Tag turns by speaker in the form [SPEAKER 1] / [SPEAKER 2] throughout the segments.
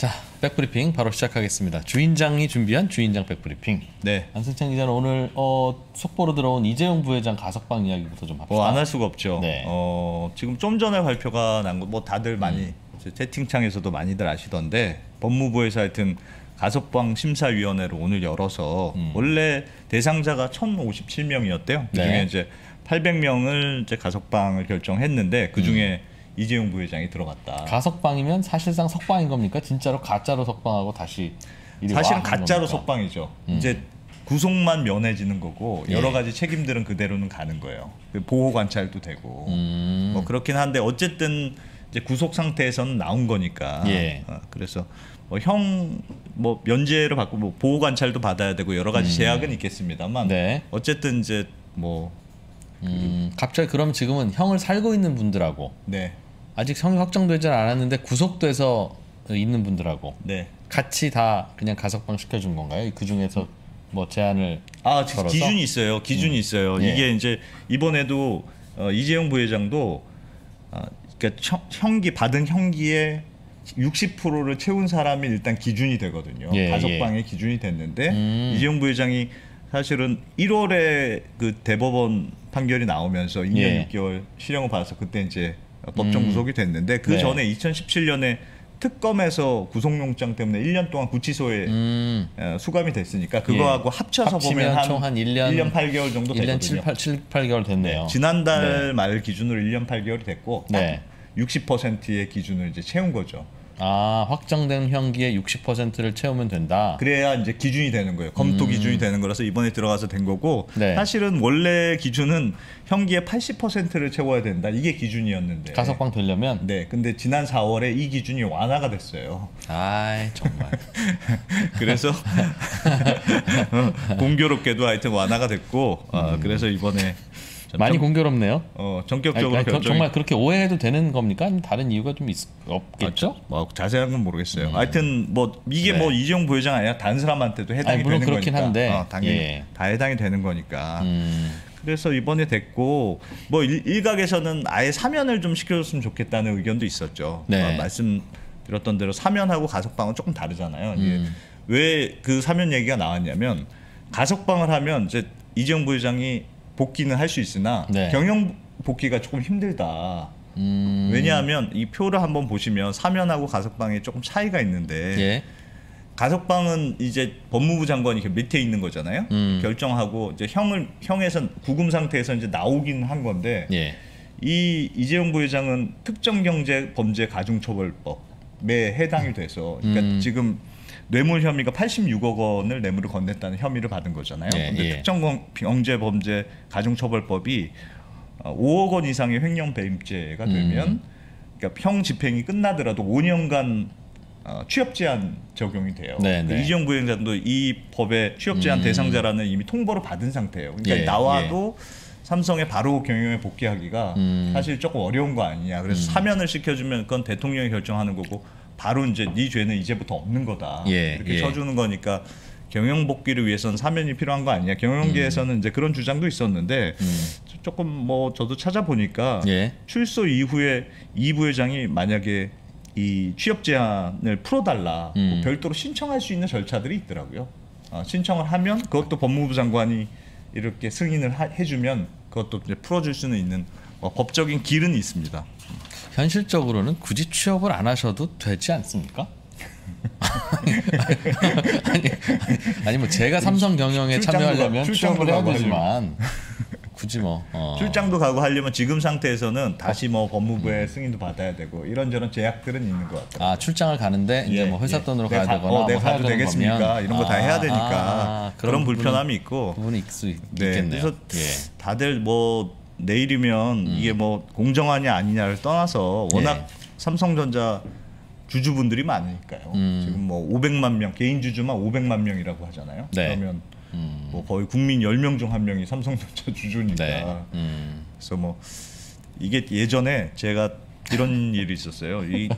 [SPEAKER 1] 자, 백브리핑 바로 시작하겠습니다. 주인장이 준비한 주인장 백브리핑.
[SPEAKER 2] 네.
[SPEAKER 1] 안승찬 기자는 오늘 어, 속보로 들어온 이재용 부회장 가석방 이야기부터 좀 합시다.
[SPEAKER 2] 뭐 안할 수가 없죠.
[SPEAKER 1] 네.
[SPEAKER 2] 어, 지금 좀 전에 발표가 난 거 뭐 다들 많이
[SPEAKER 1] 음.
[SPEAKER 2] 채팅창에서도 많이들 아시던데 법무부에서 하여튼 가석방 심사위원회를 오늘 열어서 원래 대상자가 1,057명이었대요. 그 중에
[SPEAKER 1] 음. 네.
[SPEAKER 2] 이제 800명을 이제 가석방을 결정했는데 그 중에 이재용 부회장이 들어갔다.
[SPEAKER 1] 가석방이면 사실상 석방인 겁니까? 진짜로 가짜로 석방하고 다시
[SPEAKER 2] 사실은 가짜로
[SPEAKER 1] 겁니까?
[SPEAKER 2] 석방이죠.
[SPEAKER 1] 음.
[SPEAKER 2] 이제 구속만 면해지는 거고
[SPEAKER 1] 예.
[SPEAKER 2] 여러 가지 책임들은 그대로는 가는 거예요. 그 보호 관찰도 되고
[SPEAKER 1] 음.
[SPEAKER 2] 뭐 그렇긴 한데 어쨌든 이제 구속 상태에서는 나온 거니까.
[SPEAKER 1] 예.
[SPEAKER 2] 어, 그래서 뭐 형뭐 면제를 받고 뭐 보호 관찰도 받아야 되고 여러 가지 제약은 있겠습니다만
[SPEAKER 1] 음. 네.
[SPEAKER 2] 어쨌든 이제 뭐
[SPEAKER 1] 음, 갑자기 그럼 지금은 형을 살고 있는 분들하고
[SPEAKER 2] 네.
[SPEAKER 1] 아직 형이 확정되지 않았는데 구속돼서 있는 분들하고
[SPEAKER 2] 네.
[SPEAKER 1] 같이 다 그냥 가석방 시켜준 건가요? 그 중에서 뭐 제한을
[SPEAKER 2] 아 지-
[SPEAKER 1] 걸어서?
[SPEAKER 2] 기준이 있어요. 기준이 있어요.
[SPEAKER 1] 예.
[SPEAKER 2] 이게 이제 이번에도 어, 이재용 부회장도 아, 그러니까 형, 형기 받은 형기의 60%를 채운 사람이 일단 기준이 되거든요.
[SPEAKER 1] 예,
[SPEAKER 2] 가석방의 기준이 됐는데
[SPEAKER 1] 음.
[SPEAKER 2] 이재용 부회장이 사실은 1월에 그 대법원 판결이 나오면서 2년
[SPEAKER 1] 예.
[SPEAKER 2] 6개월 실형을 받아서 그때 이제 법정
[SPEAKER 1] 음.
[SPEAKER 2] 구속이 됐는데 그
[SPEAKER 1] 네.
[SPEAKER 2] 전에 2017년에 특검에서 구속영장 때문에 1년 동안 구치소에
[SPEAKER 1] 음,
[SPEAKER 2] 어, 수감이 됐으니까 그거하고 합쳐서
[SPEAKER 1] 합치면
[SPEAKER 2] 보면 한,
[SPEAKER 1] 총한 1년
[SPEAKER 2] 1년 8개월 정도
[SPEAKER 1] 1년
[SPEAKER 2] 되거든요.
[SPEAKER 1] 7, 8, 7, 8개월 됐네요.
[SPEAKER 2] 지난달 말 기준으로 1년 8개월이 됐고
[SPEAKER 1] 네.
[SPEAKER 2] 60%의 기준을 이제 채운 거죠.
[SPEAKER 1] 아 확정된 형기의 60%를 채우면 된다.
[SPEAKER 2] 그래야 이제 기준이 되는 거예요. 검토 기준이 되는 거라서 이번에 들어가서 된 거고
[SPEAKER 1] 음. 네.
[SPEAKER 2] 사실은 원래 기준은 형기의 80%를 채워야 된다. 이게 기준이었는데.
[SPEAKER 1] 가석방 되려면
[SPEAKER 2] 네. 근데 지난 4월에 이 기준이 완화가 됐어요.
[SPEAKER 1] 아이 정말
[SPEAKER 2] 그래서 어, 공교롭게도 하여튼 완화가 됐고 어, 그래서 이번에 좀
[SPEAKER 1] 음. 많이
[SPEAKER 2] 정-
[SPEAKER 1] 공교롭네요.
[SPEAKER 2] 어,
[SPEAKER 1] 아니,
[SPEAKER 2] 전격적으로
[SPEAKER 1] 아니, 그-
[SPEAKER 2] 결정이
[SPEAKER 1] 정말 그렇게 오해해도 되는 겁니까? 아니면 다른 이유가 좀 있, 없겠죠?
[SPEAKER 2] 뭐 자세한 건 모르겠어요. 하여튼 뭐 이게
[SPEAKER 1] 네.
[SPEAKER 2] 뭐 이재용 부회장 아니라 다른 사람한테도 해당이
[SPEAKER 1] 아니, 물론
[SPEAKER 2] 되는
[SPEAKER 1] 그렇긴
[SPEAKER 2] 거니까.
[SPEAKER 1] 한데,
[SPEAKER 2] 어, 당연히
[SPEAKER 1] 예.
[SPEAKER 2] 다 해당이 되는 거니까.
[SPEAKER 1] 음,
[SPEAKER 2] 그래서 이번에 됐고 뭐 일, 일각에서는 아예 사면을 좀 시켜줬으면 좋겠다는 의견도 있었죠.
[SPEAKER 1] 네.
[SPEAKER 2] 어, 말씀드렸던 대로 사면하고 가석방은 조금 다르잖아요.
[SPEAKER 1] 음.
[SPEAKER 2] 왜그 사면 얘기가 나왔냐면 가석방을 하면 이제 이재용 부회장이 복귀는 할 수 있으나
[SPEAKER 1] 네.
[SPEAKER 2] 경영 복귀가 조금 힘들다.
[SPEAKER 1] 음,
[SPEAKER 2] 왜냐하면 이 표를 한번 보시면 사면하고 가석방에 조금 차이가 있는데
[SPEAKER 1] 예,
[SPEAKER 2] 가석방은 이제 법무부 장관이 이렇게 밑에 있는 거잖아요.
[SPEAKER 1] 음.
[SPEAKER 2] 결정하고 이제 형을 형에서 구금 상태에서 이제 나오긴 한 건데
[SPEAKER 1] 예,
[SPEAKER 2] 이 이재용 부회장은 특정경제 범죄 가중처벌법에 해당이 돼서 그러니까
[SPEAKER 1] 음.
[SPEAKER 2] 지금 뇌물 혐의가 86억 원을 뇌물을 건넸다는 혐의를 받은 거잖아요.
[SPEAKER 1] 예,
[SPEAKER 2] 근데
[SPEAKER 1] 예.
[SPEAKER 2] 특정 경제범죄 가중처벌법이 어, 5억 원 이상의 횡령 배임죄가 되면
[SPEAKER 1] 음.
[SPEAKER 2] 그러니까 형 집행이 끝나더라도 5년간 어, 취업 제한 적용이 돼요. 그러니까
[SPEAKER 1] 네.
[SPEAKER 2] 이재용 부회장도 이 법의 취업 제한
[SPEAKER 1] 음.
[SPEAKER 2] 대상자라는 이미 통보를 받은 상태예요. 그러니까
[SPEAKER 1] 예,
[SPEAKER 2] 나와도 삼성에 바로 경영에 복귀하기가
[SPEAKER 1] 음.
[SPEAKER 2] 사실 조금 어려운 거 아니냐. 그래서 사면을 시켜주면 그건 대통령이 결정하는 거고 바로 이제 네 죄는 이제부터 없는 거다.
[SPEAKER 1] 예,
[SPEAKER 2] 이렇게
[SPEAKER 1] 예.
[SPEAKER 2] 쳐주는 거니까 경영 복귀를 위해서는 사면이 필요한 거 아니냐. 경영계에서는 이제 그런 주장도 있었는데
[SPEAKER 1] 음,
[SPEAKER 2] 조금 뭐 저도 찾아보니까
[SPEAKER 1] 예,
[SPEAKER 2] 출소 이후에 이 부회장이 만약에 이 취업 제한을 풀어달라
[SPEAKER 1] 음.
[SPEAKER 2] 뭐 별도로 신청할 수 있는 절차들이 있더라고요. 어, 신청을 하면 그것도 법무부 장관이 이렇게 승인을 하- 해주면 그것도 이제 풀어줄 수는 있는 어, 법적인 길은 있습니다.
[SPEAKER 1] 현실적으로는 굳이 취업을 안 하셔도 되지 않습니까? 아니, 아니, 아니 뭐 제가 삼성 경영에 참여하려면
[SPEAKER 2] 가- 출장도
[SPEAKER 1] 취업을 해야
[SPEAKER 2] 가고
[SPEAKER 1] 되지만 굳이 뭐 어.
[SPEAKER 2] 출장도 가고 하려면 지금 상태에서는 다시 뭐 법무부의 승인도 받아야 되고 이런저런 제약들은 있는 것 같아요.
[SPEAKER 1] 아 출장을 가는데 이제
[SPEAKER 2] 예,
[SPEAKER 1] 뭐 회사
[SPEAKER 2] 예.
[SPEAKER 1] 돈으로 가야
[SPEAKER 2] 가-
[SPEAKER 1] 되거나
[SPEAKER 2] 어, 내가
[SPEAKER 1] 뭐
[SPEAKER 2] 가도 되겠습니까?
[SPEAKER 1] 거면
[SPEAKER 2] 이런 거다 해야 되니까
[SPEAKER 1] 아,
[SPEAKER 2] 그런
[SPEAKER 1] 부분은-
[SPEAKER 2] 불편함이 있고
[SPEAKER 1] 부분이 있, 수 있,
[SPEAKER 2] 네. 그래서
[SPEAKER 1] 예.
[SPEAKER 2] 다들 뭐 내일이면 이게 뭐 공정하냐 아니냐를 떠나서 워낙
[SPEAKER 1] 예.
[SPEAKER 2] 삼성전자 주주분들이 많으니까요.
[SPEAKER 1] 음.
[SPEAKER 2] 지금 뭐 500만 명 개인 주주만 500만 명이라고 하잖아요.
[SPEAKER 1] 네.
[SPEAKER 2] 그러면
[SPEAKER 1] 음.
[SPEAKER 2] 뭐 거의 국민 10명 중 한 명이 삼성전자 주주니까.
[SPEAKER 1] 네. 음.
[SPEAKER 2] 그래서 뭐 이게 예전에 제가 이런 일이 있었어요. 이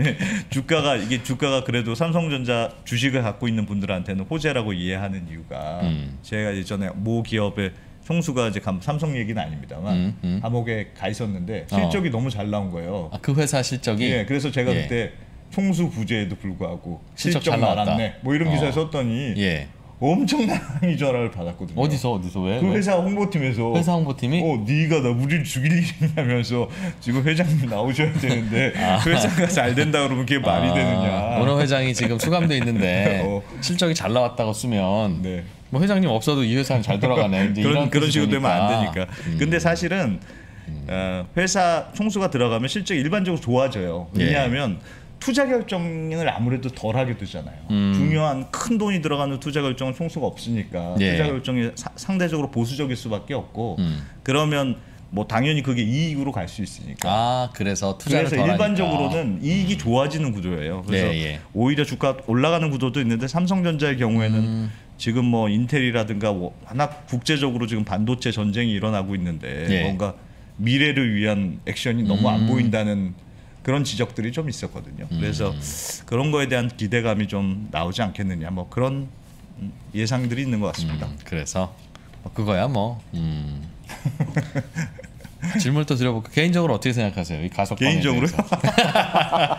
[SPEAKER 2] 주가가 이게 주가가 그래도 삼성전자 주식을 갖고 있는 분들한테는 호재라고 이해하는 이유가
[SPEAKER 1] 음.
[SPEAKER 2] 제가 예전에 모 기업의 총수가 이제 감- 삼성 얘기는 아닙니다만
[SPEAKER 1] 음, 음.
[SPEAKER 2] 감옥에 가 있었는데
[SPEAKER 1] 어.
[SPEAKER 2] 실적이 너무 잘 나온 거예요.
[SPEAKER 1] 아, 그 회사 실적이
[SPEAKER 2] 예, 그래서 제가
[SPEAKER 1] 예.
[SPEAKER 2] 그때 총수 부재에도 불구하고
[SPEAKER 1] 실적
[SPEAKER 2] 실적. 나왔네. 뭐 이런 기사
[SPEAKER 1] 어.
[SPEAKER 2] 썼더니
[SPEAKER 1] 예.
[SPEAKER 2] 엄청난 항의 전화를 받았거든요.
[SPEAKER 1] 어디서 어디서 왜?
[SPEAKER 2] 그
[SPEAKER 1] 왜?
[SPEAKER 2] 회사 홍보팀에서
[SPEAKER 1] 회사 홍보팀이
[SPEAKER 2] 어, 네가 나 우리를 죽일 일이냐면서 지금 회장님 나오셔야 되는데 회사가 잘 된다 그러면 그게 말이
[SPEAKER 1] 아,
[SPEAKER 2] 되느냐.
[SPEAKER 1] 오너 회장이 지금 수감돼 있는데
[SPEAKER 2] 어.
[SPEAKER 1] 실적이 잘 나왔다고 쓰면
[SPEAKER 2] 네.
[SPEAKER 1] 뭐 회장님 없어도 이 회사는 잘 돌아가네.
[SPEAKER 2] 그런 그런 식으로 되면 안
[SPEAKER 1] 되니까.
[SPEAKER 2] 되니까. 근데 사실은 어, 회사 총수가 들어가면 실적이 일반적으로 좋아져요.
[SPEAKER 1] 예.
[SPEAKER 2] 왜냐하면 투자 결정을 아무래도 덜 하게 되잖아요.
[SPEAKER 1] 음.
[SPEAKER 2] 중요한 큰 돈이 들어가는 투자 결정은 총수가 없으니까
[SPEAKER 1] 예.
[SPEAKER 2] 투자 결정이 사- 상대적으로 보수적일 수밖에 없고
[SPEAKER 1] 음.
[SPEAKER 2] 그러면 뭐 당연히 그게 이익으로 갈 수 있으니까.
[SPEAKER 1] 아 그래서 투자를
[SPEAKER 2] 그래서
[SPEAKER 1] 덜 하니까.
[SPEAKER 2] 일반적으로는 이익이 좋아지는 구조예요. 그래서
[SPEAKER 1] 네, 예.
[SPEAKER 2] 오히려 주가 올라가는 구도도 있는데 삼성전자의 경우에는
[SPEAKER 1] 음.
[SPEAKER 2] 지금 뭐 인텔이라든가 워- 워낙 국제적으로 지금 반도체 전쟁이 일어나고 있는데
[SPEAKER 1] 예.
[SPEAKER 2] 뭔가 미래를 위한 액션이 너무
[SPEAKER 1] 음.
[SPEAKER 2] 안 보인다는 그런 지적들이 좀 있었거든요.
[SPEAKER 1] 음.
[SPEAKER 2] 그래서 그런 거에 대한 기대감이 좀 나오지 않겠느냐 뭐 그런 음, 예상들이 있는 것 같습니다.
[SPEAKER 1] 음, 그래서 뭐 그거야 뭐. 음. 질문 또 드려볼까? 개인적으로 어떻게 생각하세요? 이 가속방에
[SPEAKER 2] 개인적으로요?
[SPEAKER 1] 대해서.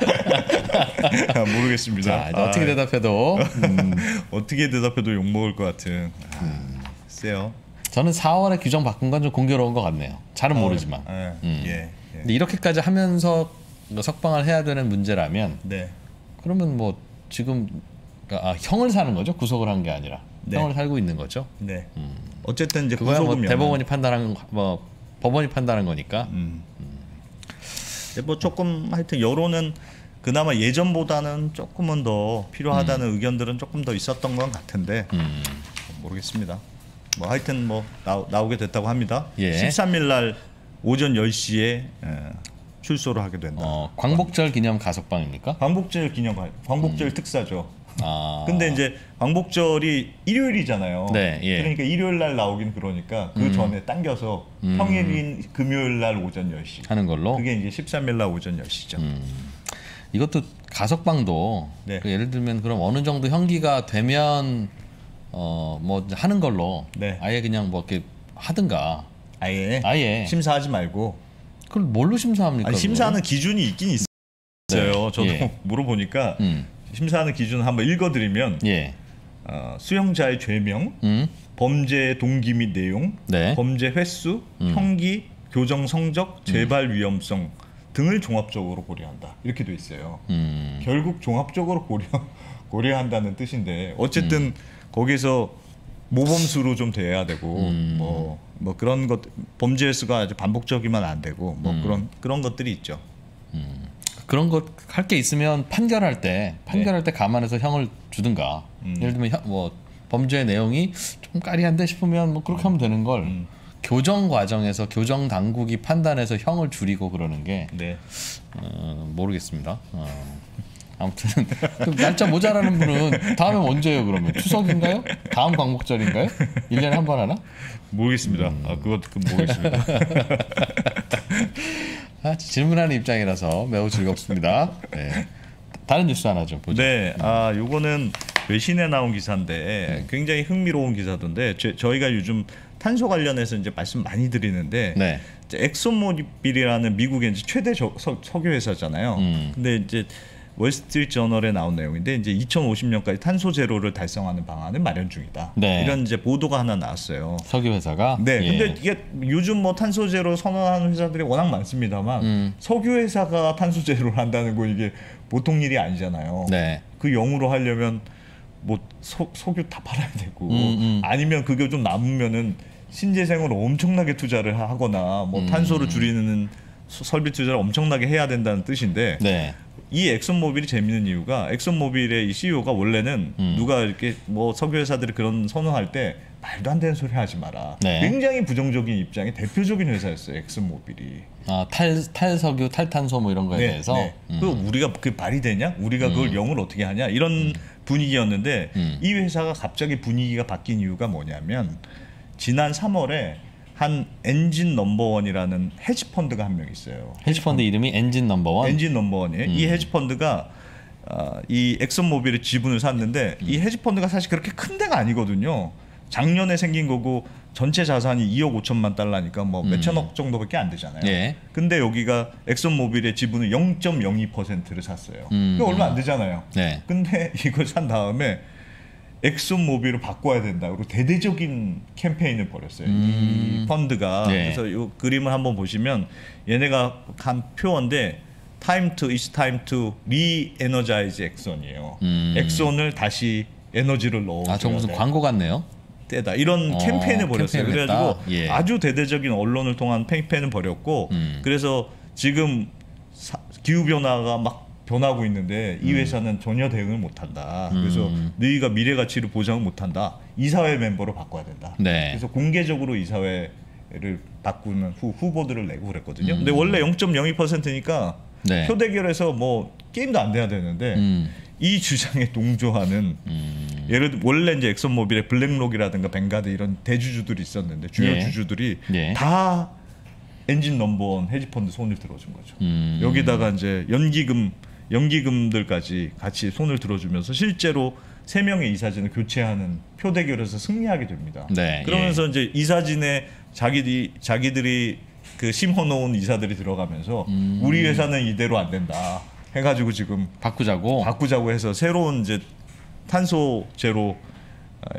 [SPEAKER 2] 모르겠습니다.
[SPEAKER 1] 자, 이제 어떻게
[SPEAKER 2] 아,
[SPEAKER 1] 대답해도 음,
[SPEAKER 2] 어떻게 대답해도 욕 먹을 것 같은.
[SPEAKER 1] 음.
[SPEAKER 2] 아, 글쎄요.
[SPEAKER 1] 저는 4월에 규정 바꾼 건 좀 공교로운 것 같네요. 잘은 모르지만.
[SPEAKER 2] 예,
[SPEAKER 1] 음.
[SPEAKER 2] 예, 예.
[SPEAKER 1] 근데 이렇게까지 하면서 뭐 석방을 해야 되는 문제라면
[SPEAKER 2] 네.
[SPEAKER 1] 그러면 뭐 지금 그러니까 아, 형을 사는 거죠? 구속을 한 게 아니라
[SPEAKER 2] 네.
[SPEAKER 1] 형을 살고 있는 거죠.
[SPEAKER 2] 네. 어쨌든 이제
[SPEAKER 1] 그거야 뭐 대법원이 판단한 거- 뭐 법원이 판단한 거니까.
[SPEAKER 2] 음. 근데 뭐 조금 하여튼 여론은 그나마 예전보다는 조금은 더 필요하다는 의견들은 조금 더 있었던 것 같은데
[SPEAKER 1] 음.
[SPEAKER 2] 모르겠습니다. 뭐 하여튼 뭐 나오, 나오 게 됐다고 합니다.
[SPEAKER 1] 예.
[SPEAKER 2] 13일 날 오전 10시에 에, 출소를 하게 된다.
[SPEAKER 1] 어, 광복절 기념 가석방입니까?
[SPEAKER 2] 광복절 기념 광복절 특사죠.
[SPEAKER 1] 아.
[SPEAKER 2] 근데 이제 광복절이 일요일이잖아요.
[SPEAKER 1] 네, 예.
[SPEAKER 2] 그러니까 일요일 날 나오긴 그러니까 그 전에 당겨서
[SPEAKER 1] 음.
[SPEAKER 2] 평일인 금요일 날 오전 10시.
[SPEAKER 1] 하는 걸로.
[SPEAKER 2] 그게 이제 13일 날 오전 10시죠.
[SPEAKER 1] 음. 이것도 가석방도
[SPEAKER 2] 네.
[SPEAKER 1] 그 예를 들면 그럼 어느 정도 형기가 되면 어 뭐 하는 걸로
[SPEAKER 2] 네.
[SPEAKER 1] 아예 그냥 뭐 이렇게 하든가
[SPEAKER 2] 아예,
[SPEAKER 1] 아예
[SPEAKER 2] 심사하지 말고.
[SPEAKER 1] 그걸 뭘로 심사합니까?
[SPEAKER 2] 아니, 심사하는 기준이 있긴 있어요.
[SPEAKER 1] 네,
[SPEAKER 2] 저도
[SPEAKER 1] 예.
[SPEAKER 2] 물어보니까
[SPEAKER 1] 그걸? 음.
[SPEAKER 2] 심사하는 기준을 한번 읽어드리면
[SPEAKER 1] 예.
[SPEAKER 2] 어, 수용자의 죄명,
[SPEAKER 1] 음.
[SPEAKER 2] 범죄 동기 및 내용,
[SPEAKER 1] 네.
[SPEAKER 2] 범죄 횟수, 형기, 교정 성적, 재발 위험성 등을 종합적으로 고려한다. 이렇게 돼 있어요.
[SPEAKER 1] 음.
[SPEAKER 2] 결국 종합적으로 고려 고려한다는 뜻인데 어쨌든 거기서 모범수로 좀 돼야 되고
[SPEAKER 1] 음.
[SPEAKER 2] 뭐뭐 그런 것 범죄 횟수가 아주 반복적이면 안 되고 뭐
[SPEAKER 1] 음.
[SPEAKER 2] 그런 그런 것들이 있죠.
[SPEAKER 1] 그런 것 할 게 있으면 판결할 때 판결할 때 감안해서 형을 주든가
[SPEAKER 2] 네. 음.
[SPEAKER 1] 예를 들면 형, 뭐 범죄 내용이 좀 까리한데 싶으면 뭐 그렇게 하면 되는 걸
[SPEAKER 2] 음.
[SPEAKER 1] 교정 과정에서 교정 당국이 판단해서 형을 줄이고 그러는 게
[SPEAKER 2] 네.
[SPEAKER 1] 어, 모르겠습니다. 어. 아무튼 그 날짜 모자라는 분은 다음에 언제예요 그러면 추석인가요? 다음 광복절인가요? 1년에 한 번 하나?
[SPEAKER 2] 모르겠습니다.
[SPEAKER 1] 음.
[SPEAKER 2] 아 그것 그 모르겠습니다.
[SPEAKER 1] 아, 질문하는 입장이라서 매우 즐겁습니다. 네. 다른 뉴스 하나 좀 보죠.
[SPEAKER 2] 네, 아 요거는 외신에 나온 기사인데 굉장히 흥미로운 기사던데 제- 저희가 요즘 탄소 관련해서 이제 말씀 많이 드리는데
[SPEAKER 1] 네.
[SPEAKER 2] 이제 엑소모빌이라는 미국의 이제 최대 저- 석유 회사잖아요.
[SPEAKER 1] 음.
[SPEAKER 2] 근데 이제 월스트리트 저널에 나온 내용인데 이제 2050년까지 탄소 제로를 달성하는 방안을 마련 중이다.
[SPEAKER 1] 네.
[SPEAKER 2] 이런 이제 보도가 하나 나왔어요.
[SPEAKER 1] 석유 회사가
[SPEAKER 2] 네,
[SPEAKER 1] 예.
[SPEAKER 2] 근데 이게 요즘 뭐 탄소 제로 선언하는 회사들이 워낙 많습니다만
[SPEAKER 1] 음.
[SPEAKER 2] 석유 회사가 탄소 제로를 한다는 거 이게 보통 일이 아니잖아요.
[SPEAKER 1] 네.
[SPEAKER 2] 그 영으로 하려면 뭐 소, 석유 다 팔아야 되고
[SPEAKER 1] 음, 음.
[SPEAKER 2] 아니면 그게 좀 남으면은 신재생으로 엄청나게 투자를 하거나 뭐
[SPEAKER 1] 음.
[SPEAKER 2] 탄소를 줄이는 소- 설비 투자를 엄청나게 해야 된다는 뜻인데
[SPEAKER 1] 네.
[SPEAKER 2] 이 엑슨모빌이 재밌는 이유가 엑슨모빌의 이 CEO가 원래는
[SPEAKER 1] 음.
[SPEAKER 2] 누가 이렇게 뭐 석유 회사들이 그런 선언할 때 말도 안 되는 소리 하지 마라.
[SPEAKER 1] 네.
[SPEAKER 2] 굉장히 부정적인 입장의 대표적인 회사였어요. 엑슨모빌이.
[SPEAKER 1] 아, 탈 탈석유, 탈탄소 뭐 이런 거에 대해서 음.
[SPEAKER 2] 그 우리가 그 말이 되냐? 우리가 그걸 영을 어떻게 하냐? 이런 분위기였는데
[SPEAKER 1] 음.
[SPEAKER 2] 이 회사가 갑자기 분위기가 바뀐 이유가 뭐냐면 지난 3월에 한 엔진 넘버원이라는 헤지 펀드가 한 명 있어요.
[SPEAKER 1] 헤지펀드 이름이 엔진 넘버원.
[SPEAKER 2] 엔진 넘버원이에요. 이
[SPEAKER 1] 음.
[SPEAKER 2] 헤지 펀드가 아, 이 엑슨모빌의 지분을 샀는데 이 헤지 펀드가 사실 그렇게 큰 데가 아니거든요. 작년에 생긴 거고 전체 자산이 2억 5천만 달러니까 뭐 몇천억 정도밖에 안 되잖아요.
[SPEAKER 1] 음. 예.
[SPEAKER 2] 근데 여기가 엑슨모빌의 지분을 0.02%를 샀어요.
[SPEAKER 1] 음,
[SPEAKER 2] 그게 얼마 안 되잖아요.
[SPEAKER 1] 네.
[SPEAKER 2] 근데 이걸 산 다음에 엑슨 모빌을 바꿔야 된다. 그리고 대대적인 캠페인을 벌였어요. 이 펀드가.
[SPEAKER 1] 음. 네.
[SPEAKER 2] 그래서 이 그림을 한번 보시면 얘네가 한 표어인데 time to it's time to re-energize 엑손이에요.
[SPEAKER 1] 음.
[SPEAKER 2] 엑손을 다시 에너지를 넣어.
[SPEAKER 1] 아, 저 무슨 광고 같네요.
[SPEAKER 2] 때다 이런
[SPEAKER 1] 어,
[SPEAKER 2] 캠페인을 벌였어요.
[SPEAKER 1] 캠페인을
[SPEAKER 2] 그래가지고?
[SPEAKER 1] 예.
[SPEAKER 2] 아주 대대적인 언론을 통한 캠페인을 벌였고
[SPEAKER 1] 음.
[SPEAKER 2] 그래서 지금 사- 기후 변화가 막 변하고 있는데 이 회사는 전혀 대응을 못한다. 그래서
[SPEAKER 1] 음.
[SPEAKER 2] 너희가 미래 가치를 보장을 못한다. 이사회 멤버로 바꿔야 된다.
[SPEAKER 1] 네.
[SPEAKER 2] 그래서 공개적으로 이사회를 바꾸는 후, 후보들을 내고 그랬거든요.
[SPEAKER 1] 음.
[SPEAKER 2] 근데 원래 0.02%니까
[SPEAKER 1] 네.
[SPEAKER 2] 표 대결에서 뭐 게임도 안 돼야 되는데
[SPEAKER 1] 음.
[SPEAKER 2] 이 주장에 동조하는
[SPEAKER 1] 음.
[SPEAKER 2] 예를 들어 원래 이제 엑슨모빌의 블랙록이라든가 뱅가드 이런 대주주들이 있었는데 주요
[SPEAKER 1] 예.
[SPEAKER 2] 주주들이
[SPEAKER 1] 예.
[SPEAKER 2] 다 엔진 넘버원 헤지펀드 손을 들어준 거죠.
[SPEAKER 1] 음.
[SPEAKER 2] 여기다가 이제 연기금 연기금들까지 같이 손을 들어주면서 실제로 세 명의 이사진을 교체하는 표 대결에서 승리하게 됩니다.
[SPEAKER 1] 네,
[SPEAKER 2] 그러면서 이제 이사진에 자기들이 자기들이 그 심어놓은 이사들이 들어가면서
[SPEAKER 1] 음.
[SPEAKER 2] 우리 회사는 이대로 안 된다 해가지고 지금
[SPEAKER 1] 바꾸자고.
[SPEAKER 2] 바꾸자고 해서 새로운 이제 탄소 제로 아,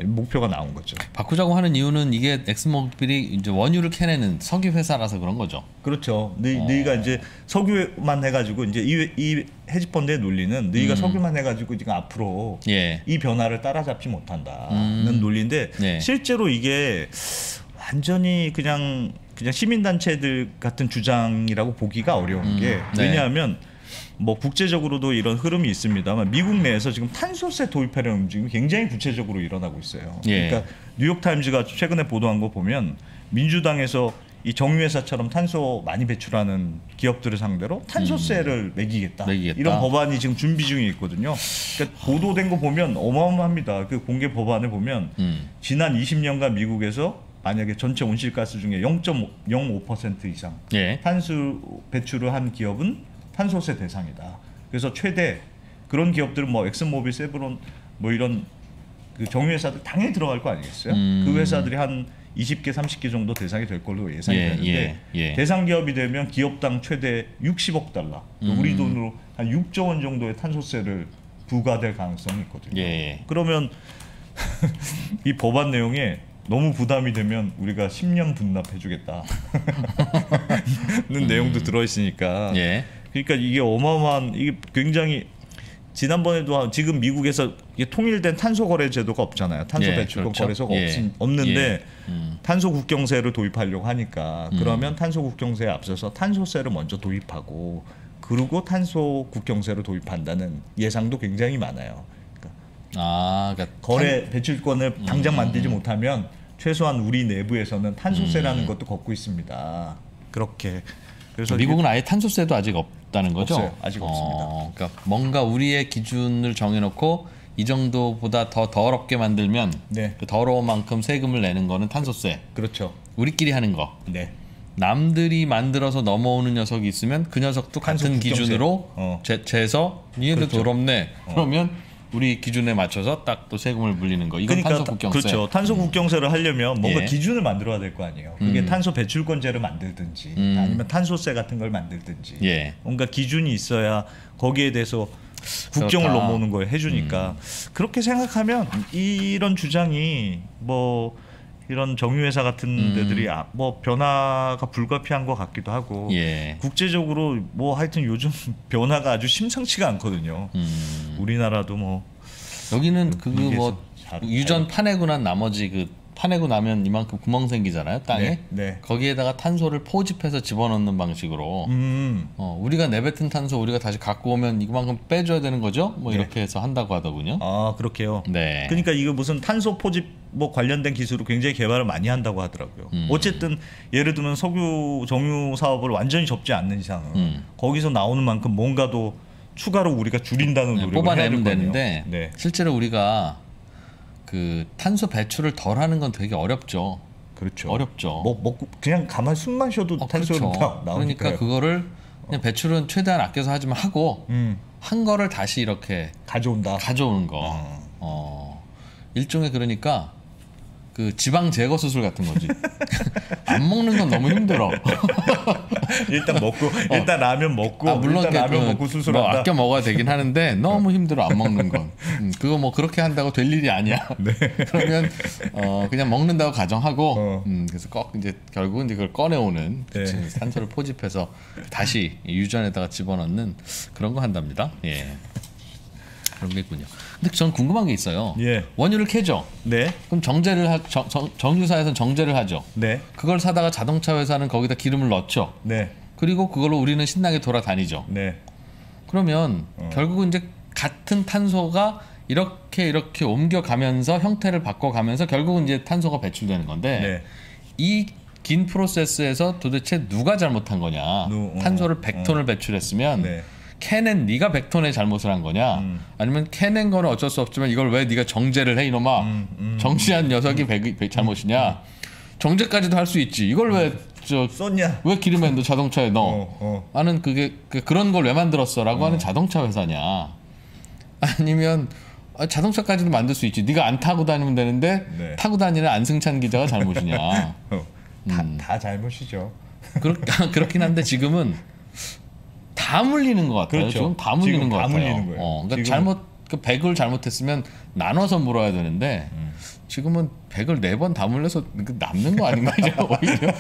[SPEAKER 2] 목표가 나온 거죠.
[SPEAKER 1] 바꾸자고 하는 이유는 이게 엑스모빌이 이제 원유를 캐내는 석유 회사라서 그런 거죠.
[SPEAKER 2] 그렇죠. 너희,
[SPEAKER 1] 어.
[SPEAKER 2] 너희가 이제 석유만 해가지고 이제 이, 이 헤지펀드의 논리는 너희가
[SPEAKER 1] 음.
[SPEAKER 2] 석유만 해가지고 지금 앞으로
[SPEAKER 1] 예.
[SPEAKER 2] 이 변화를 따라잡지 못한다는
[SPEAKER 1] 음.
[SPEAKER 2] 논리인데
[SPEAKER 1] 네.
[SPEAKER 2] 실제로 이게 완전히 그냥 그냥 시민단체들 같은 주장이라고 보기가 어려운 게
[SPEAKER 1] 네.
[SPEAKER 2] 왜냐하면 뭐 국제적으로도 이런 흐름이 있습니다만 미국 내에서 지금 탄소세 도입하려는 움직임이 굉장히 구체적으로 일어나고 있어요.
[SPEAKER 1] 예.
[SPEAKER 2] 그러니까 뉴욕 타임즈가 최근에 보도한 거 보면 민주당에서 이 정유회사처럼 탄소 많이 배출하는 기업들을 상대로 탄소세를 매기겠다.
[SPEAKER 1] 음. 매기겠다.
[SPEAKER 2] 이런 법안이 지금 준비 중에 있거든요. 그러니까 보도된 거 보면 어마어마합니다. 그 공개 법안을 보면
[SPEAKER 1] 음.
[SPEAKER 2] 지난 20년간 미국에서 만약에 전체 온실가스 중에 0.05% 이상
[SPEAKER 1] 예.
[SPEAKER 2] 탄소 배출을 한 기업은 탄소세 대상이다. 그래서 최대 그런 기업들은 뭐 엑슨모빌, 세브론 뭐 이런 그 정유회사들 당연히 들어갈 거 아니겠어요?
[SPEAKER 1] 음.
[SPEAKER 2] 그 회사들이 한 20개, 30개 정도 대상이 될 걸로 예상이
[SPEAKER 1] 예,
[SPEAKER 2] 되는데
[SPEAKER 1] 예, 예.
[SPEAKER 2] 대상 기업이 되면 기업당 최대 60억 달러,
[SPEAKER 1] 음.
[SPEAKER 2] 우리 돈으로 한 6조 원 정도의 탄소세를 부과될 가능성이 있거든요.
[SPEAKER 1] 예.
[SPEAKER 2] 그러면 이 법안 내용에 너무 부담이 되면 우리가 10년 분납해주겠다는 내용도 들어있으니까
[SPEAKER 1] 음. 예.
[SPEAKER 2] 그러니까 이게 어마어마한 이게 굉장히 지난번에도 한- 지금 미국에서 이게 통일된 탄소 거래 제도가 없잖아요. 탄소
[SPEAKER 1] 예,
[SPEAKER 2] 배출권
[SPEAKER 1] 그렇죠.
[SPEAKER 2] 거래소가
[SPEAKER 1] 예.
[SPEAKER 2] 없, 없는데
[SPEAKER 1] 예. 음.
[SPEAKER 2] 탄소 국경세를 도입하려고 하니까 그러면 탄소 국경세에 앞서서 탄소세를 먼저 도입하고 그리고 탄소 국경세를 도입한다는 예상도 굉장히 많아요. 그러니까
[SPEAKER 1] 아, 그러니까
[SPEAKER 2] 거래 배출권을 당장 만들지 못하면 최소한 우리 내부에서는 탄소세라는 것도 걷고 있습니다. 그렇게 그래서
[SPEAKER 1] 미국은 아예 탄소세도 아직 없 다는 거죠?
[SPEAKER 2] 없어요. 아직 없습니다.
[SPEAKER 1] 그러니까 뭔가 우리의 기준을 정해놓고 이 정도보다 더 더럽게 만들면
[SPEAKER 2] 네.
[SPEAKER 1] 그 더러운 만큼 세금을 내는 거는 탄소세.
[SPEAKER 2] 그렇죠.
[SPEAKER 1] 우리끼리 하는 거.
[SPEAKER 2] 네.
[SPEAKER 1] 남들이 만들어서 넘어오는 녀석이 있으면 그 녀석도 같은
[SPEAKER 2] 국경세.
[SPEAKER 1] 기준으로
[SPEAKER 2] 어.
[SPEAKER 1] 재, 재서 니네도
[SPEAKER 2] 그렇죠.
[SPEAKER 1] 더럽네. 그러면 우리 기준에 맞춰서 딱 또 세금을 물리는 거. 이건 탄소
[SPEAKER 2] 타-
[SPEAKER 1] 국경세.
[SPEAKER 2] 그렇죠. 탄소 국경세를 하려면 뭔가
[SPEAKER 1] 예.
[SPEAKER 2] 기준을 만들어야 될 거 아니에요. 그게
[SPEAKER 1] 음.
[SPEAKER 2] 탄소 배출권제를 만들든지
[SPEAKER 1] 음.
[SPEAKER 2] 아니면 탄소세 같은 걸 만들든지
[SPEAKER 1] 예.
[SPEAKER 2] 뭔가 기준이 있어야 거기에 대해서 국정을
[SPEAKER 1] 그렇다.
[SPEAKER 2] 넘어오는 걸 해주니까 그렇게 생각하면 이런 주장이 뭐 이런 정유회사 같은
[SPEAKER 1] 음.
[SPEAKER 2] 데들이 아, 뭐 변화가 불가피한 것 같기도 하고
[SPEAKER 1] 예.
[SPEAKER 2] 국제적으로 뭐 하여튼 요즘 변화가 아주 심상치가 않거든요.
[SPEAKER 1] 음.
[SPEAKER 2] 우리나라도 뭐
[SPEAKER 1] 여기는 그
[SPEAKER 2] 위기에서
[SPEAKER 1] 뭐
[SPEAKER 2] 잘-
[SPEAKER 1] 유전 파내고 난 나머지 그 파내고 나면 이만큼 구멍 생기잖아요 땅에
[SPEAKER 2] 네, 네.
[SPEAKER 1] 거기에다가 탄소를 포집해서 집어넣는 방식으로
[SPEAKER 2] 음.
[SPEAKER 1] 어, 우리가 내뱉은 탄소 우리가 다시 갖고 오면 이만큼 빼줘야 되는 거죠 뭐
[SPEAKER 2] 네.
[SPEAKER 1] 이렇게 해서 한다고 하더군요
[SPEAKER 2] 아 그렇게요.
[SPEAKER 1] 네
[SPEAKER 2] 그러니까 이거 무슨 탄소 포집 뭐 관련된 기술을 굉장히 개발을 많이 한다고 하더라고요.
[SPEAKER 1] 음.
[SPEAKER 2] 어쨌든 예를 들면 석유 정유 사업을 완전히 접지 않는 이상은
[SPEAKER 1] 음.
[SPEAKER 2] 거기서 나오는 만큼 뭔가도 추가로 우리가 줄인다는
[SPEAKER 1] 네,
[SPEAKER 2] 노력을 해야
[SPEAKER 1] 뽑아내면
[SPEAKER 2] 아니에요.
[SPEAKER 1] 되는데
[SPEAKER 2] 네.
[SPEAKER 1] 실제로 우리가 그 탄소 배출을 덜 하는 건 되게 어렵죠
[SPEAKER 2] 그렇죠.
[SPEAKER 1] 어렵죠
[SPEAKER 2] 뭐 먹고 그냥 가만 숨만 쉬어도
[SPEAKER 1] 어,
[SPEAKER 2] 탄소는
[SPEAKER 1] 그렇죠.
[SPEAKER 2] 나, 나오니까요.
[SPEAKER 1] 그러니까 그거를 그냥 배출은 최대한 아껴서 하지만 하고
[SPEAKER 2] 음,
[SPEAKER 1] 한 거를 다시 이렇게
[SPEAKER 2] 가져온다.
[SPEAKER 1] 가져오는 거.
[SPEAKER 2] 어.
[SPEAKER 1] 어. 일종의 그러니까 그 지방 제거 수술 같은 거지. 안 먹는 건 너무 힘들어.
[SPEAKER 2] 일단 먹고 일단 라면 먹고
[SPEAKER 1] 아, 물론
[SPEAKER 2] 일단 라면
[SPEAKER 1] 그,
[SPEAKER 2] 먹고
[SPEAKER 1] 뭐
[SPEAKER 2] 수술한다.
[SPEAKER 1] 아껴 먹어야 되긴 하는데 너무 힘들어 안 먹는 건. 음, 그거 뭐 그렇게 한다고 될 일이 아니야. 그러면 어 그냥 먹는다고 가정하고
[SPEAKER 2] 어.
[SPEAKER 1] 음, 그래서 꼭 이제 결국은 이제 그걸 꺼내오는
[SPEAKER 2] 네.
[SPEAKER 1] 그 산소를 포집해서 다시 유전에다가 집어넣는 그런 거 한답니다. 예. 그런 게 있군요. 근데 전 궁금한 게 있어요.
[SPEAKER 2] 예.
[SPEAKER 1] 원유를 캐죠.
[SPEAKER 2] 네,
[SPEAKER 1] 그럼 정제를 하, 정, 정, 정 유사에서는 정제를 하죠.
[SPEAKER 2] 네,
[SPEAKER 1] 그걸 사다가 자동차 회사는 거기다 기름을 넣죠.
[SPEAKER 2] 네,
[SPEAKER 1] 그리고 그걸로 우리는 신나게 돌아다니죠.
[SPEAKER 2] 네,
[SPEAKER 1] 그러면
[SPEAKER 2] 어.
[SPEAKER 1] 결국은 이제 같은 탄소가 이렇게 이렇게 옮겨가면서 형태를 바꿔가면서 결국은 이제 탄소가 배출되는 건데
[SPEAKER 2] 네.
[SPEAKER 1] 이긴 프로세스에서 도대체 누가 잘못한 거냐?
[SPEAKER 2] 누- 어,
[SPEAKER 1] 탄소를 100톤을 배출했으면
[SPEAKER 2] 네.
[SPEAKER 1] 캐낸 네가 100톤의 잘못을 한 거냐?
[SPEAKER 2] 음.
[SPEAKER 1] 아니면 캐낸 거는 어쩔 수 없지만 이걸 왜 네가 정제를 해 이놈아?
[SPEAKER 2] 음, 음.
[SPEAKER 1] 정시한 녀석이 백, 백 잘못이냐? 정제까지도 할 수 있지. 이걸 왜 저
[SPEAKER 2] 썼냐?
[SPEAKER 1] 왜 기름에 넣어 자동차에 넣어?
[SPEAKER 2] 어, 어.
[SPEAKER 1] 나는 그게 그, 그런 걸 왜 만들었어라고 하는 자동차 회사냐? 아니면 아, 자동차까지도 만들 수 있지. 네가 안 타고 다니면 되는데
[SPEAKER 2] 네.
[SPEAKER 1] 타고 다니는 안승찬 기자가 잘못이냐?
[SPEAKER 2] 어. 다,
[SPEAKER 1] 음.
[SPEAKER 2] 다 잘못이죠.
[SPEAKER 1] 그렇, 그렇긴 한데 지금은 다 물리는 것 같아요.
[SPEAKER 2] 그렇죠.
[SPEAKER 1] 지금 다 물리는
[SPEAKER 2] 지금
[SPEAKER 1] 것
[SPEAKER 2] 다
[SPEAKER 1] 같아요.
[SPEAKER 2] 물리는 거예요.
[SPEAKER 1] 어, 그러니까
[SPEAKER 2] 지금-
[SPEAKER 1] 잘못 그 100을 잘못했으면 나눠서 물어야 되는데
[SPEAKER 2] 음.
[SPEAKER 1] 지금은 100을 네 번 다 물려서 그 남는 거 아닌가 이제 오히려.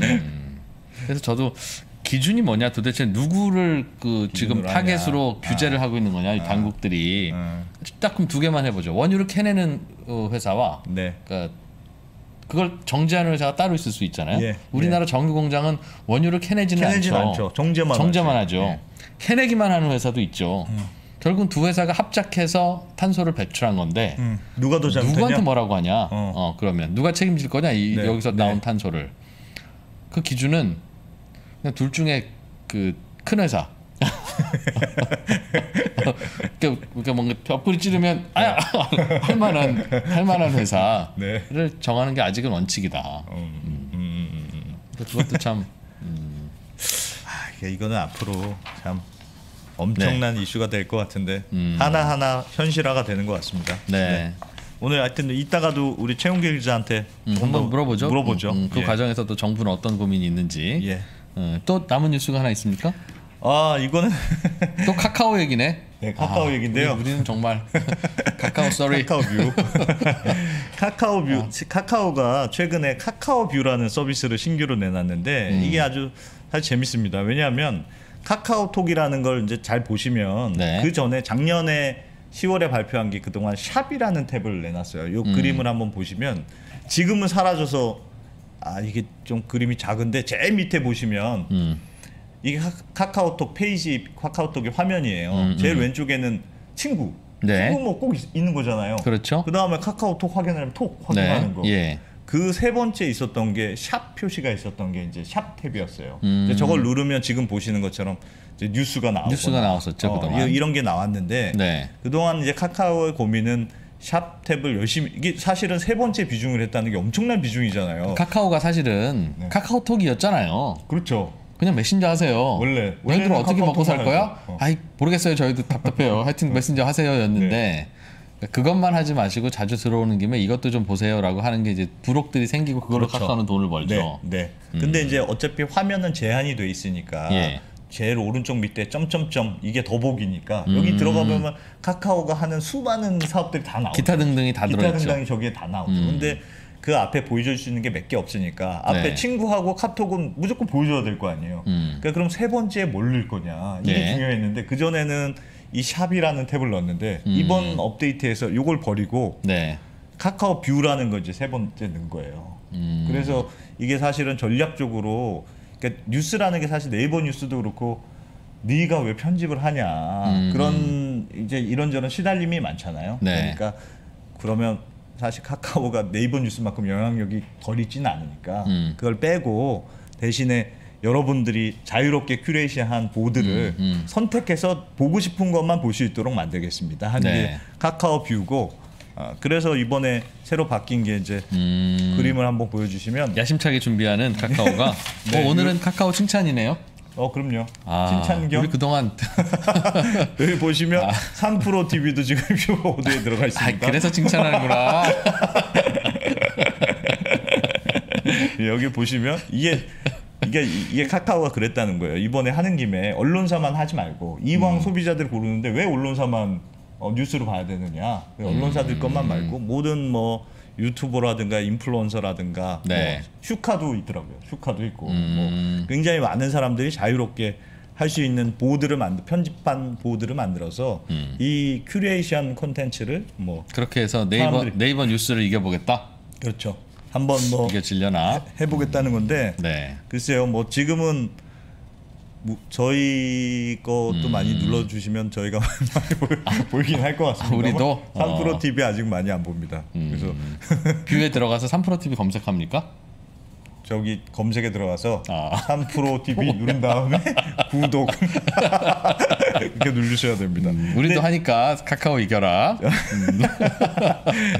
[SPEAKER 1] 음. 그래서 저도 기준이 뭐냐 도대체 누구를 그 지금 타겟으로
[SPEAKER 2] 하냐.
[SPEAKER 1] 규제를 하고 있는 거냐 이 당국들이
[SPEAKER 2] 어.
[SPEAKER 1] 딱 그럼 두 개만 해보죠. 원유를 캐내는 어, 회사와
[SPEAKER 2] 네,
[SPEAKER 1] 그러니까 그걸 정제하는 회사가 따로 있을 수 있잖아요.
[SPEAKER 2] 예,
[SPEAKER 1] 우리나라 정유 공장은 원유를 캐내지는 않죠.
[SPEAKER 2] 않죠. 정제만
[SPEAKER 1] 정제만
[SPEAKER 2] 하죠.
[SPEAKER 1] 하죠.
[SPEAKER 2] 예. 음.
[SPEAKER 1] 캐내기만 하는 회사도 있죠. 결국은 두 회사가 합작해서 탄소를 배출한 건데
[SPEAKER 2] 음. 누가 더 잘못했냐?
[SPEAKER 1] 누구한테 뭐라고 하냐?
[SPEAKER 2] 어.
[SPEAKER 1] 어. 그러면 누가 책임질 거냐? 이
[SPEAKER 2] 네,
[SPEAKER 1] 여기서
[SPEAKER 2] 네.
[SPEAKER 1] 나온 탄소를 그 기준은 그냥 둘 중에 그 큰 회사. 그러니까 그러니까 뭔가 벽불이 찌르면 아야 할 만한 할 만한 회사를
[SPEAKER 2] 네.
[SPEAKER 1] 정하는 게 아직은 원칙이다.
[SPEAKER 2] 음, 음, 음, 음.
[SPEAKER 1] 그것도 참
[SPEAKER 2] 아, 이거는 앞으로 참 엄청난 이슈가 될 것 같은데
[SPEAKER 1] 네. 음.
[SPEAKER 2] 하나 하나 현실화가 되는 것 같습니다.
[SPEAKER 1] 네.
[SPEAKER 2] 오늘 하여튼 이따가도 우리 최용길 기자한테
[SPEAKER 1] 음, 한번
[SPEAKER 2] 더
[SPEAKER 1] 물어보죠.
[SPEAKER 2] 물어보죠.
[SPEAKER 1] 음, 음, 그
[SPEAKER 2] 예.
[SPEAKER 1] 과정에서 또 정부는 어떤 고민이 있는지.
[SPEAKER 2] 예.
[SPEAKER 1] 어, 또 남은 뉴스가 하나 있습니까?
[SPEAKER 2] 아 이거는
[SPEAKER 1] 또 카카오 얘기네.
[SPEAKER 2] 네, 카카오 얘긴데요.
[SPEAKER 1] 우리, 는 정말 카카오 쏘리.
[SPEAKER 2] 카카오 뷰. 카카오 뷰. 카카오가 최근에 카카오 뷰라는 서비스를 신규로 내놨는데
[SPEAKER 1] 음.
[SPEAKER 2] 이게 아주 사실 재밌습니다. 왜냐하면 카카오톡이라는 걸 이제 잘 보시면
[SPEAKER 1] 네.
[SPEAKER 2] 그 전에 작년에 10월에 발표한 게 그동안 샵이라는 탭을 내놨어요. 요
[SPEAKER 1] 음.
[SPEAKER 2] 그림을 한번 보시면 지금은 사라져서 아 이게 좀 그림이 작은데 제일 밑에 보시면
[SPEAKER 1] 음.
[SPEAKER 2] 이게 카- 카카오톡 페이지 카카오톡의 화면이에요.
[SPEAKER 1] 음,
[SPEAKER 2] 제일
[SPEAKER 1] 음.
[SPEAKER 2] 왼쪽에는 친구.
[SPEAKER 1] 네.
[SPEAKER 2] 친구 뭐 꼭 있는 거잖아요.
[SPEAKER 1] 그렇죠.
[SPEAKER 2] 그 다음에 카카오톡 확인하면 톡 확인하는
[SPEAKER 1] 네.
[SPEAKER 2] 거.
[SPEAKER 1] 예.
[SPEAKER 2] 그 세 번째 있었던 게 샵 표시가 있었던 게 이제 샵 탭이었어요.
[SPEAKER 1] 음.
[SPEAKER 2] 저걸 누르면 지금 보시는 것처럼 이제 뉴스가 나오고
[SPEAKER 1] 뉴스가 나왔었죠, 그동안.
[SPEAKER 2] 이런 게 나왔는데
[SPEAKER 1] 네.
[SPEAKER 2] 그동안 이제 카카오의 고민은 샵 탭을 열심히 이게 사실은 세 번째 비중을 했다는 게 엄청난 비중이잖아요.
[SPEAKER 1] 카카오가 사실은
[SPEAKER 2] 네.
[SPEAKER 1] 카카오톡이었잖아요.
[SPEAKER 2] 그렇죠.
[SPEAKER 1] 그냥 메신저 하세요.
[SPEAKER 2] 원래- 원래는
[SPEAKER 1] 어떻게 먹고 살 거야?
[SPEAKER 2] 어.
[SPEAKER 1] 아이 모르겠어요. 저희도 답답해요. 하여튼 메신저 하세요였는데 그것만 하지 마시고 자주 들어오는 김에 이것도 좀 보세요라고 하는 게 이제 부록들이 생기고 그걸로
[SPEAKER 2] 그렇죠.
[SPEAKER 1] 카카오는 돈을 벌죠.
[SPEAKER 2] 네. 네. 근데 이제 어차피 화면은 제한이 돼 있으니까
[SPEAKER 1] 음. 예.
[SPEAKER 2] 제일 오른쪽 밑에 점점점 이게 더보기니까 여기 들어가 보면 카카오가 하는 수많은 사업들이 다 나오죠.
[SPEAKER 1] 음. 기타 등등이 다
[SPEAKER 2] 기타
[SPEAKER 1] 들어있죠.
[SPEAKER 2] 등등이 저기에 다 나오죠.
[SPEAKER 1] 음.
[SPEAKER 2] 근데 그 앞에 보여줄 수 있는 게 몇 개 없으니까 앞에
[SPEAKER 1] 네.
[SPEAKER 2] 친구하고 카톡은 무조건 보여줘야 될 거 아니에요.
[SPEAKER 1] 음.
[SPEAKER 2] 그러니까 그럼 세 번째에 뭘 넣을 거냐 이게
[SPEAKER 1] 네.
[SPEAKER 2] 중요했는데 그 전에는 이 샵이라는 탭을 넣었는데
[SPEAKER 1] 음.
[SPEAKER 2] 이번 업데이트에서 이걸 버리고
[SPEAKER 1] 네.
[SPEAKER 2] 카카오 뷰라는 거 이제 세 번째 넣은 거예요.
[SPEAKER 1] 음.
[SPEAKER 2] 그래서 이게 사실은 전략적으로 그러니까 뉴스라는 게 사실 네이버 뉴스도 그렇고 네가 왜 편집을 하냐
[SPEAKER 1] 음.
[SPEAKER 2] 그런 이제 이런저런 시달림이 많잖아요.
[SPEAKER 1] 네.
[SPEAKER 2] 그러니까 그러면 사실 카카오가 네이버 뉴스만큼 영향력이 덜 있지는 않으니까
[SPEAKER 1] 음.
[SPEAKER 2] 그걸 빼고 대신에 여러분들이 자유롭게 curation한 보드를
[SPEAKER 1] 음, 음.
[SPEAKER 2] 선택해서 보고 싶은 것만 볼 수 있도록 만들겠습니다. 하는
[SPEAKER 1] 네.
[SPEAKER 2] 게 카카오 뷰고 아, 그래서 이번에 새로 바뀐 게 이제
[SPEAKER 1] 음.
[SPEAKER 2] 그림을 한번 보여주시면
[SPEAKER 1] 야심차게 준비하는 카카오가
[SPEAKER 2] 네,
[SPEAKER 1] 어, 오늘은 카카오 칭찬이네요.
[SPEAKER 2] 어 그럼요.
[SPEAKER 1] 아,
[SPEAKER 2] 칭찬 겸
[SPEAKER 1] 우리 그동안
[SPEAKER 2] 여기 보시면 3프로 TV도 지금 뷰 보드에 들어가
[SPEAKER 1] 아,
[SPEAKER 2] 있습니다.
[SPEAKER 1] 그래서 칭찬하는구나.
[SPEAKER 2] 여기 보시면 이게 이게 이게 카카오가 그랬다는 거예요. 이번에 하는 김에 언론사만 하지 말고 이왕 소비자들 고르는데 왜 언론사만 어, 뉴스로 봐야 되느냐? 왜 언론사들 것만 말고 모든 뭐 유튜버라든가 인플루언서라든가
[SPEAKER 1] 네.
[SPEAKER 2] 뭐 슈카도 있더라고요. 슈카도 있고
[SPEAKER 1] 음.
[SPEAKER 2] 뭐 굉장히 많은 사람들이 자유롭게 할 수 있는 보드를 만들 편집한 보드를 만들어서
[SPEAKER 1] 음.
[SPEAKER 2] 이 큐레이션 콘텐츠를 뭐
[SPEAKER 1] 그렇게 해서 네이버
[SPEAKER 2] 사람들이-
[SPEAKER 1] 네이버 뉴스를 이겨보겠다.
[SPEAKER 2] 그렇죠. 한번 뭐
[SPEAKER 1] 이겨지려나?
[SPEAKER 2] 해보겠다는 건데
[SPEAKER 1] 네.
[SPEAKER 2] 글쎄요, 뭐 지금은 뭐 저희 것도
[SPEAKER 1] 음.
[SPEAKER 2] 많이 눌러주시면 저희가 많이 보이- 보이긴 할 것 같습니다.
[SPEAKER 1] 아, 우리도?
[SPEAKER 2] 3프로
[SPEAKER 1] 어.
[SPEAKER 2] TV 아직 많이 안 봅니다. 그래서
[SPEAKER 1] 뷰에 들어가서 3프로 TV 검색합니까?
[SPEAKER 2] 저기 검색에 들어가서
[SPEAKER 1] 아.
[SPEAKER 2] 3프로 TV 누른 다음에 구독 이렇게 누르셔야 됩니다.
[SPEAKER 1] 우리도 하니까 카카오 이겨라.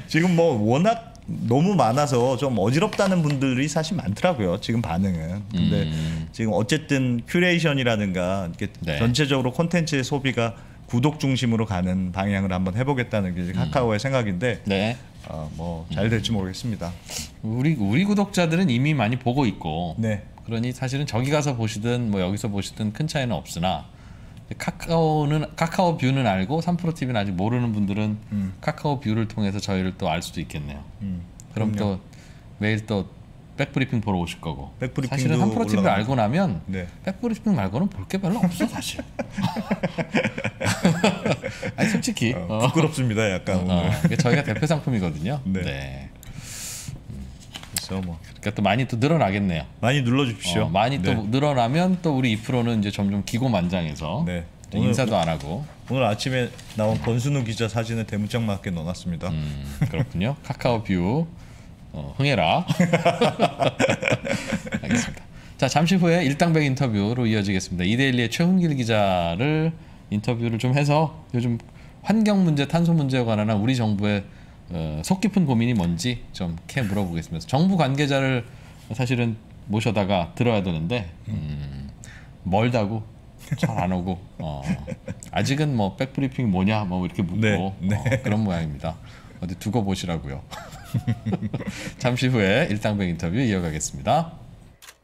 [SPEAKER 2] 지금 뭐 워낙 너무 많아서 좀 어지럽다는 분들이 사실 많더라고요. 지금 반응은. 근데 지금 어쨌든 curation이라든가 이렇게
[SPEAKER 1] 네.
[SPEAKER 2] 전체적으로 콘텐츠의 소비가 구독 중심으로 가는 방향을 한번 해보겠다는 게 이제 카카오의 생각인데
[SPEAKER 1] 네.
[SPEAKER 2] 어, 뭐 잘 될지 모르겠습니다.
[SPEAKER 1] 우리 우리 구독자들은 이미 많이 보고 있고
[SPEAKER 2] 네.
[SPEAKER 1] 그러니 사실은 저기 가서 보시든 뭐 여기서 보시든 큰 차이는 없으나 카카오는 카카오 뷰는 알고 3프로 TV는 아직 모르는 분들은 카카오 뷰를 통해서 저희를 또 알 수도 있겠네요.
[SPEAKER 2] 음,
[SPEAKER 1] 그럼
[SPEAKER 2] 그럼요.
[SPEAKER 1] 또 매일 또 백브리핑 보러 오실 거고. 사실은 3프로 TV를. 알고 나면
[SPEAKER 2] 네.
[SPEAKER 1] 백브리핑 말고는 볼 게 별로 없어 사실. 아니 솔직히
[SPEAKER 2] 어,
[SPEAKER 1] 어.
[SPEAKER 2] 부끄럽습니다. 약간 오늘.
[SPEAKER 1] 어, 저희가 대표 상품이거든요.
[SPEAKER 2] 네.
[SPEAKER 1] 네.
[SPEAKER 2] 그래서 뭐
[SPEAKER 1] 그러니까 또 많이 또 늘어나겠네요.
[SPEAKER 2] 많이 눌러 주십시오.
[SPEAKER 1] 어, 많이
[SPEAKER 2] 네.
[SPEAKER 1] 또 늘어나면 또 우리 이프로는 이제 점점 기고만장해서
[SPEAKER 2] 네.
[SPEAKER 1] 또
[SPEAKER 2] 오늘-
[SPEAKER 1] 인사도 안 하고
[SPEAKER 2] 오늘 아침에 나온 권순우 기자 사진을 대문짝만하게 넣어놨습니다.
[SPEAKER 1] 음, 그렇군요. 카카오 뷰 어, 흥해라. 알겠습니다. 자 잠시 후에 일당백 인터뷰로 이어지겠습니다. 이데일리의 최훈길 기자를 인터뷰를 좀 해서 요즘 환경 문제, 탄소 문제에 관한 우리 정부의 어, 속 깊은 고민이 뭔지 좀 캐 물어보겠습니다. 정부 관계자를 사실은 모셔다가 들어야 되는데 음, 멀다고 잘 안 오고 어, 아직은 뭐 백브리핑 뭐냐 뭐 이렇게 묻고
[SPEAKER 2] 네, 네.
[SPEAKER 1] 어, 그런 모양입니다. 어디 두고 보시라고요. 잠시 후에 일당백 인터뷰 이어가겠습니다.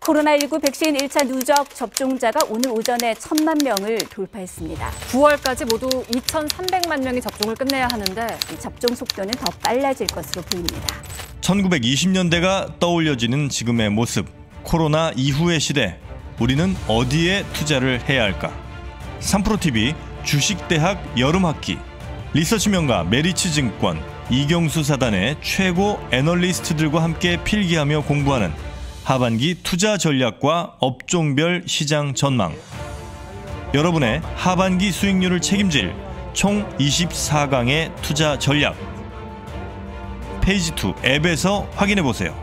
[SPEAKER 3] 코로나19 백신 1차 누적 접종자가 오늘 오전에 천만 명을 돌파했습니다.
[SPEAKER 4] 9월까지 모두 2,300만 명이 접종을 끝내야 하는데
[SPEAKER 3] 이 접종 속도는 더 빨라질 것으로 보입니다.
[SPEAKER 5] 1920년대가 떠올려지는 지금의 모습. 코로나 이후의 시대. 우리는 어디에 투자를 해야 할까? 3프로TV 주식대학 여름학기. 리서치 명가 메리츠 증권 이경수 사단의 최고 애널리스트들과 함께 필기하며 공부하는 하반기 투자 전략과 업종별 시장 전망. 여러분의 하반기 수익률을 책임질 총 24강의 투자 전략. 페이지 2 앱에서 확인해 보세요.